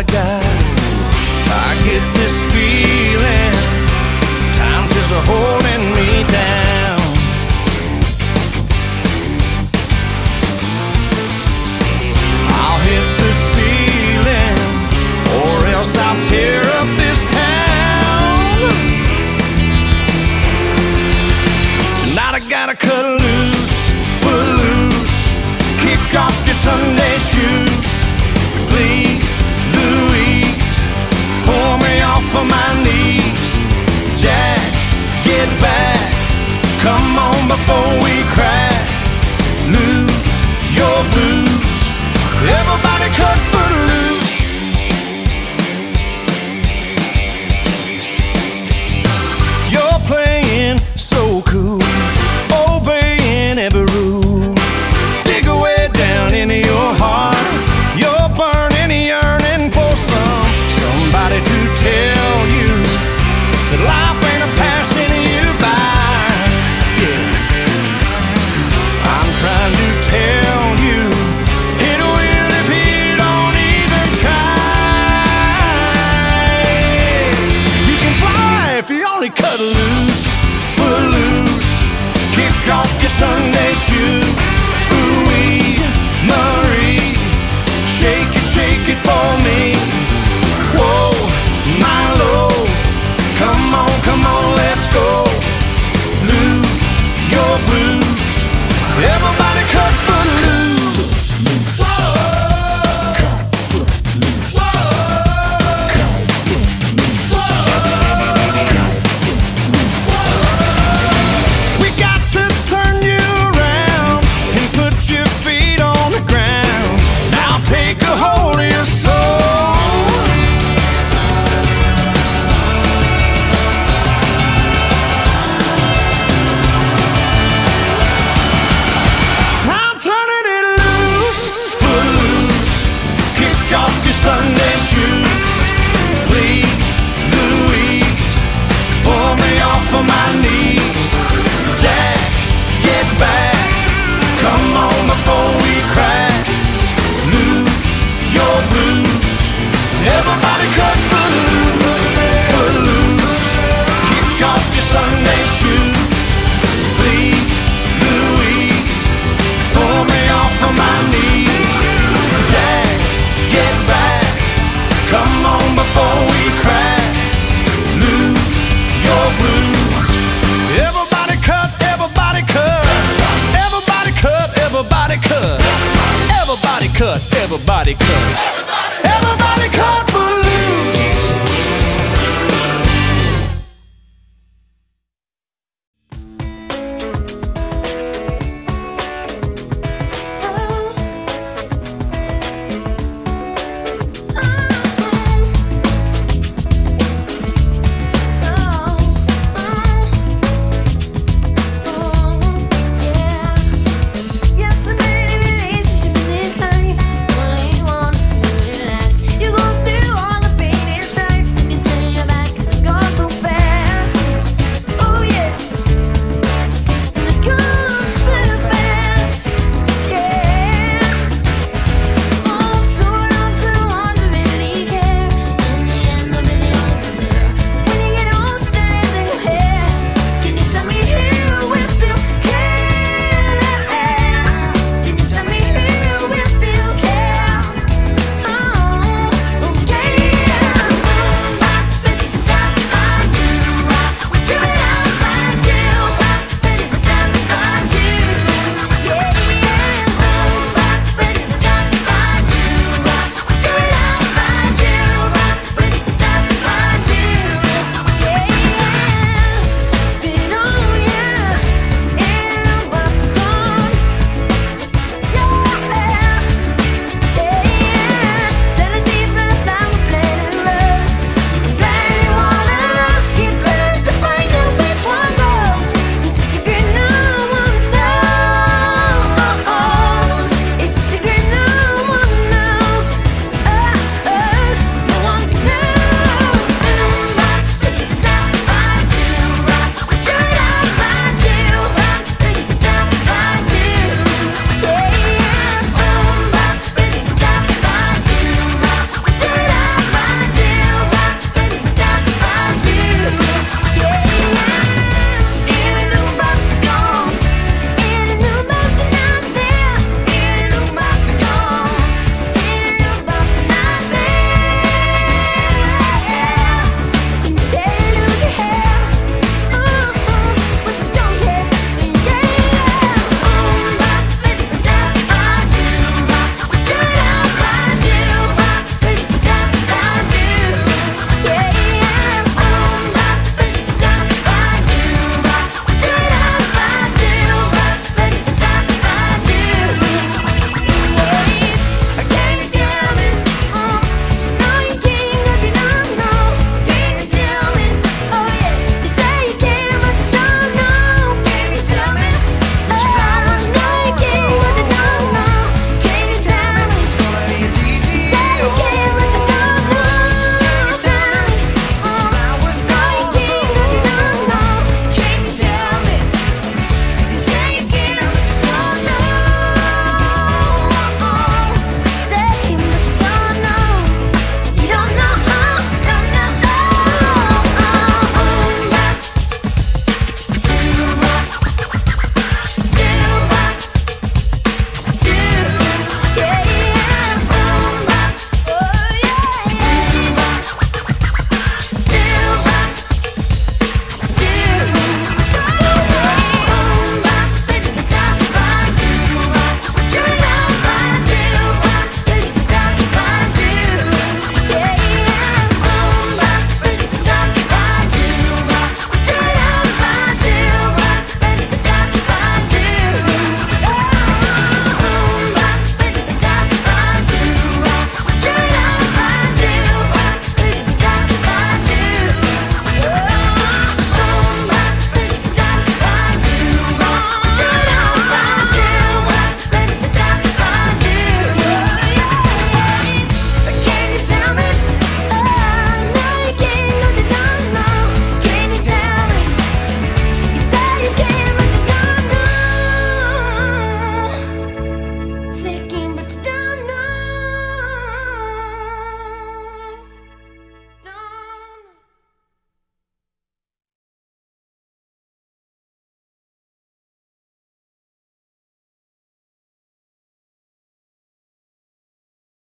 I got. I get this feeling, times is a whole cut, everybody